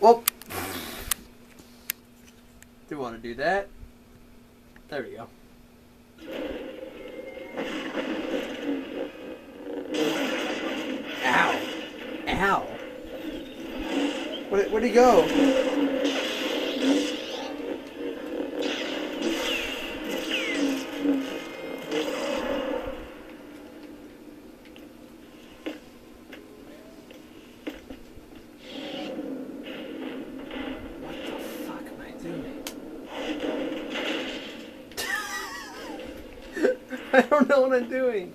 Whoop. Do want to do that. There we go. Ow. Ow. Where, where'd he go? What the fuck am I doing? I don't know what I'm doing.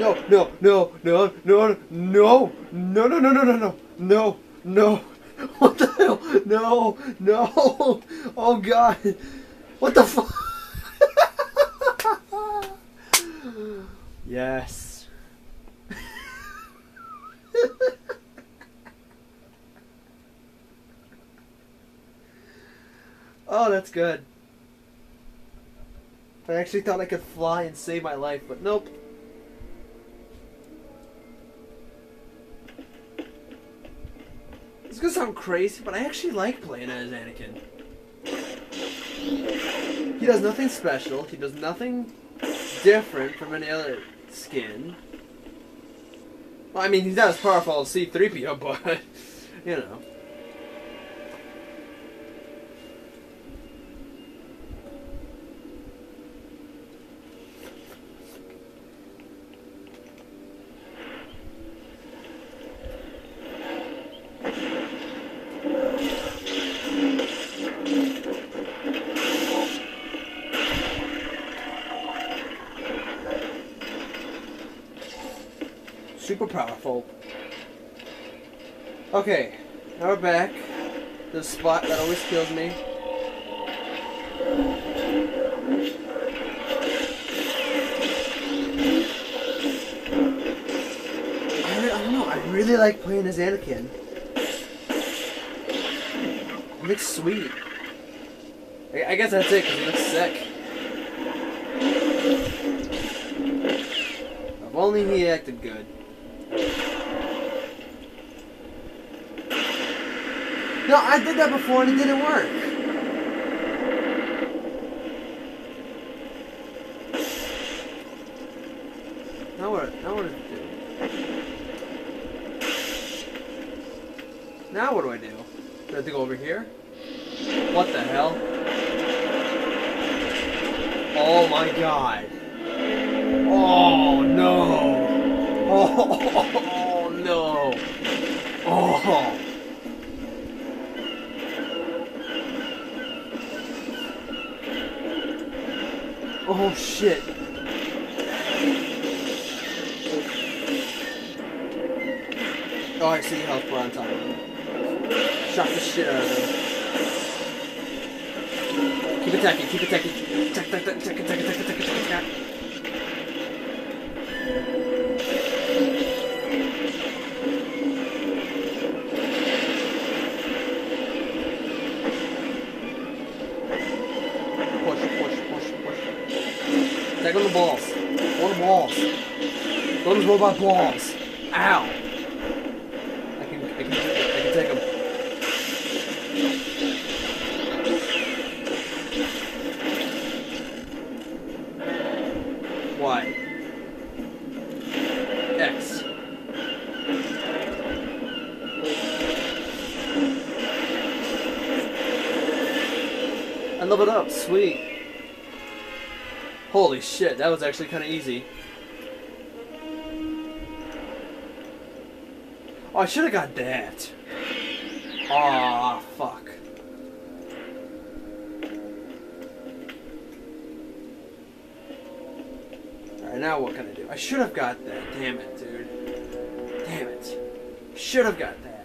No, no, no, no, no, no, no, no, no, no, no, no, no, no. What the hell? No, no. Oh God. What the fuck? yes. Oh, that's good. I actually thought I could fly and save my life, but nope. It's gonna sound crazy, but I actually like playing as Anakin. He does nothing special. He does nothing different from any other skin. Well, I mean, he's not as powerful as C-3PO, but, you know. Super powerful. Okay, now we're back. The spot that always kills me. I, re- I don't know. I really like playing as Anakin. He looks sweet. I, I guess that's it because he looks sick. If only he acted good. No, I did that before and it didn't work. Now what? Now what does it do? Now what do I do? Do I have to go over here? What the hell? Oh my god. Oh no. Oh, no. Oh. Oh shit. Oh, I see health bar on top of. Shot the shit out of him. Keep attacking, keep attacking. Attack, attack, attack, attack, attack, attack, attack, attack, robot balls. Ow. I can, I can, I can take them. I love it up. Sweet. Holy shit, that was actually kind of easy. Oh, I should have got that. Aw, fuck. Alright, now what can I do? I should have got that. Damn it, dude. Damn it. Should have got that.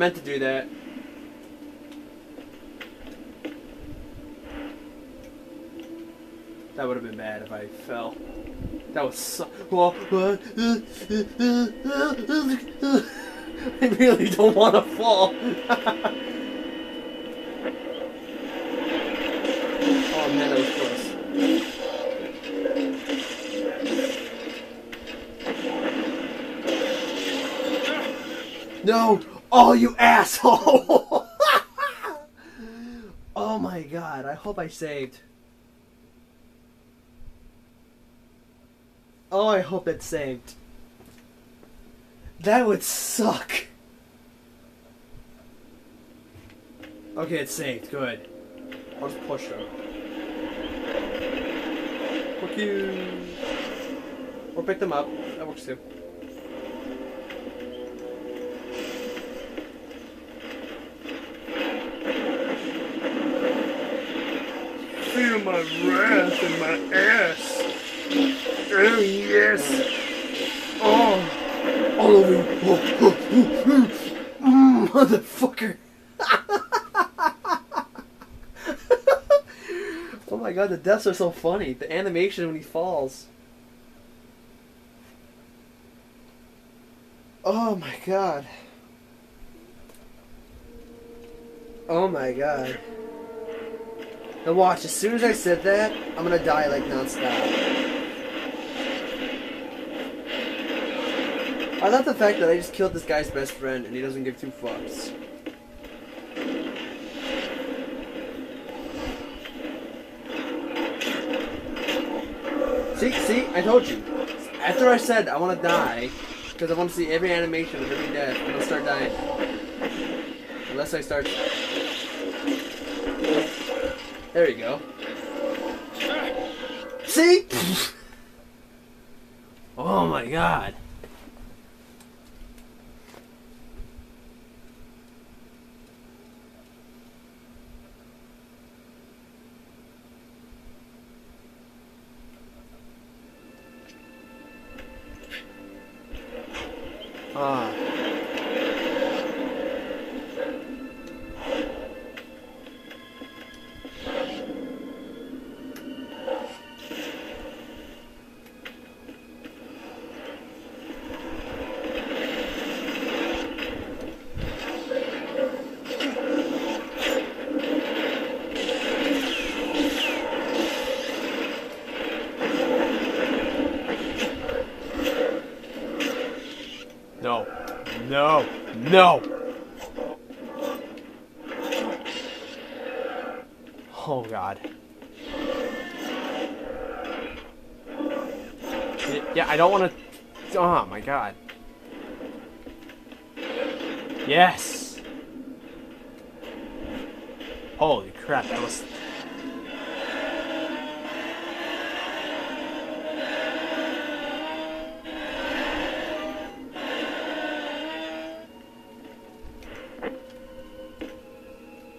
meant to do that. That would have been bad if I fell. That was so. Well, I really don't want to fall. oh man, that was close. No! Oh, you asshole! oh my god, I hope I saved. Oh, I hope it's saved. That would suck. Okay, it's saved. Good. I'll just push them. Fuck you. Or pick them up. That works too. My wrath in my ass. Oh yes. Oh, all over you. Oh, oh, oh, oh. Mm, motherfucker. oh my god, the deaths are so funny. The animation when he falls. Oh my god. Oh my god. Now watch, as soon as I said that, I'm gonna die like nonstop. I love the fact that I just killed this guy's best friend and he doesn't give two fucks. See, see, I told you. After I said I want to die, because I want to see every animation of every death, I'm gonna start dying. Unless I start. There you go. See? oh my god. Ah. No. No. Oh god. Yeah, I don't want to. Oh my god. Yes. Holy crap! That was.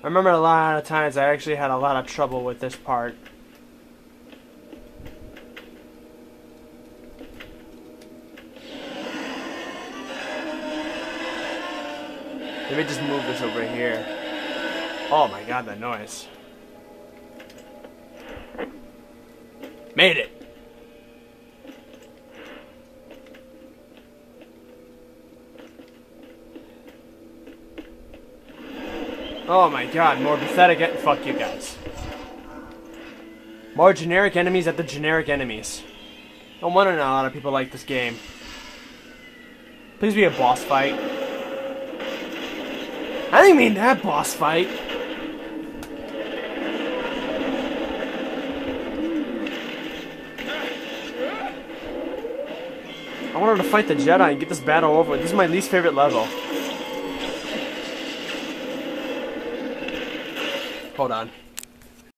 I remember a lot of times I actually had a lot of trouble with this part. Let me just move this over here. Oh my god, that noise. Made it! Oh my god, more pathetic. Fuck you guys. More generic enemies at the generic enemies. No wonder not a lot of people like this game. Please be a boss fight. I didn't mean that boss fight. I wanted to fight the Jedi and get this battle over with. This is my least favorite level. Hold on.